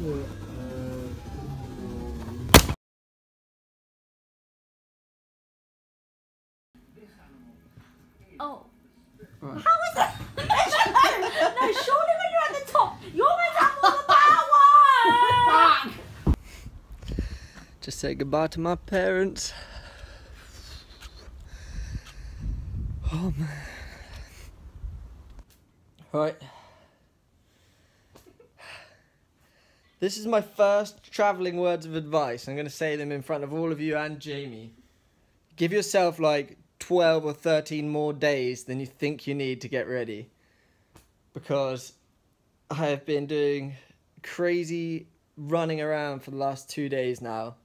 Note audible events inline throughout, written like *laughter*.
Oh. How is no, surely when you're at the top, you're to have power! Just say goodbye to my parents. Oh man. Right. This is my first travelling words of advice. I'm going to say them in front of all of you and Jamie. Give yourself like 12 or 13 more days than you think you need to get ready. Because I have been doing crazy running around for the last two days now.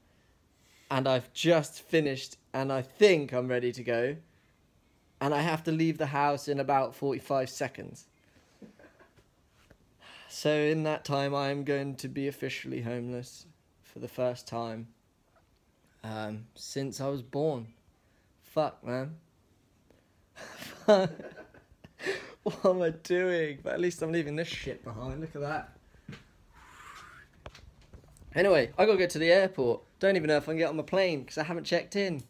And I've just finished, and I think I'm ready to go. And I have to leave the house in about 45 seconds. So, in that time, I'm going to be officially homeless for the first time um, since I was born. Fuck, man. *laughs* what am I doing? But at least I'm leaving this shit behind. Look at that. Anyway, I gotta get to the airport. Don't even know if I can get on the plane because I haven't checked in.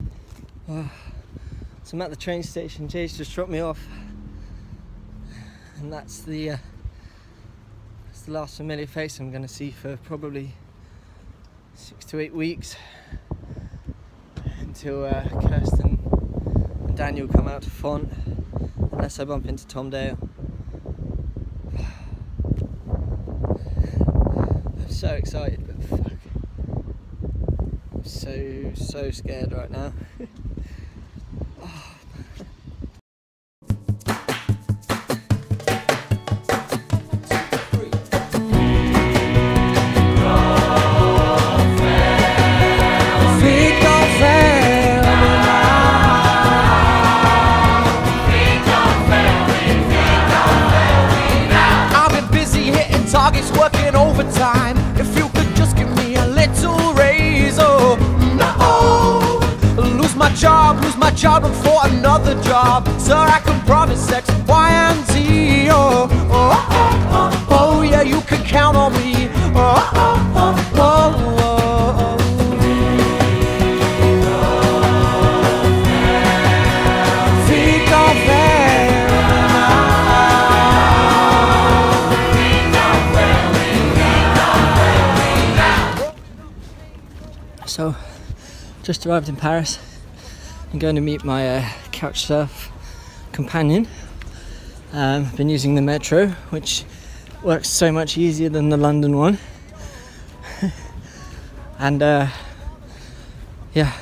*sighs* so I'm at the train station. Jay's just dropped me off, and that's the uh, that's the last familiar face I'm gonna see for probably six to eight weeks until uh, Kirsten and Daniel come out to Font, unless I bump into Tom Dale. I'm so excited, but fuck. I'm so, so scared right now. *laughs* working overtime. If you could just give me a little raise, oh no. Lose my job, lose my job, for another job. Sir, I can promise X, Y, and Z. Oh, oh, oh, oh, oh yeah, you can count on me. Oh, oh, oh, oh. So, just arrived in Paris. I'm going to meet my uh, couch surf companion. Um, I've been using the metro, which works so much easier than the London one. *laughs* and uh, yeah,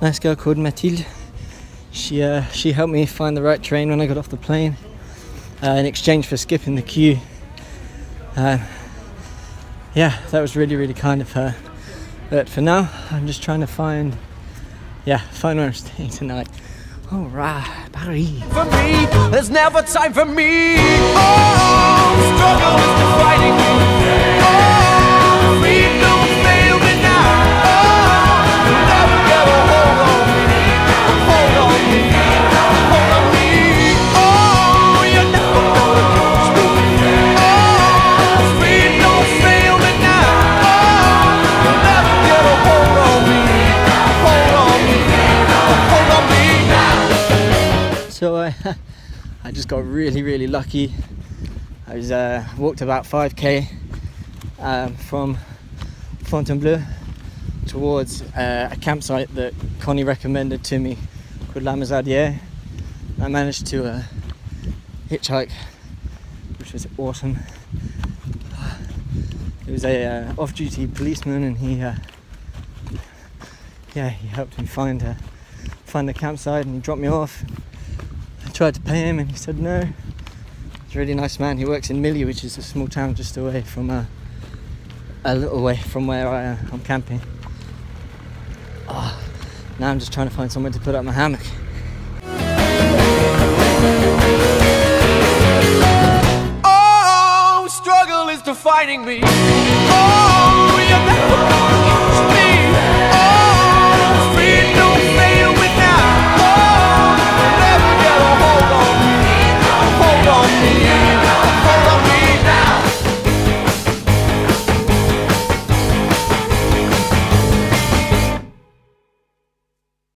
nice girl called Mathilde. She uh, she helped me find the right train when I got off the plane, uh, in exchange for skipping the queue. Uh, yeah, that was really really kind of her. But for now, I'm just trying to find, yeah, find where I'm staying tonight. All right, Paris. for me. There's never time for me. Oh, struggle is defining me. So I, *laughs* I just got really, really lucky. I was uh, walked about 5k um, from Fontainebleau towards uh, a campsite that Connie recommended to me called La Musardière. I managed to uh, hitchhike, which was awesome. It was a uh, off-duty policeman, and he, uh, yeah, he helped me find uh, find the campsite, and he dropped me off. Tried to pay him and he said no. He's a really nice man. He works in Milly, which is a small town just away from uh, a little way from where I, uh, I'm camping. Ah, now I'm just trying to find somewhere to put up my hammock. Oh, struggle is defining me. Oh,